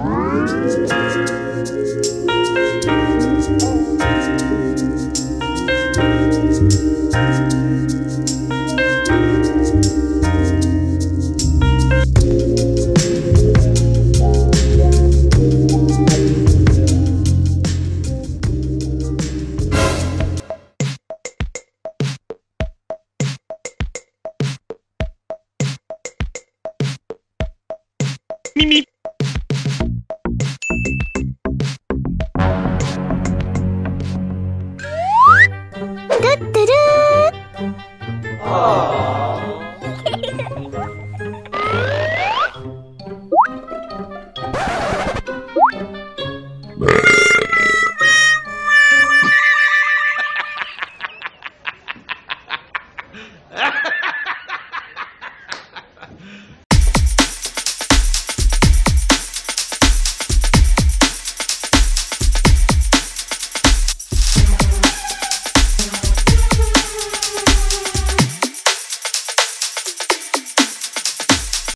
Música Oh. Aww.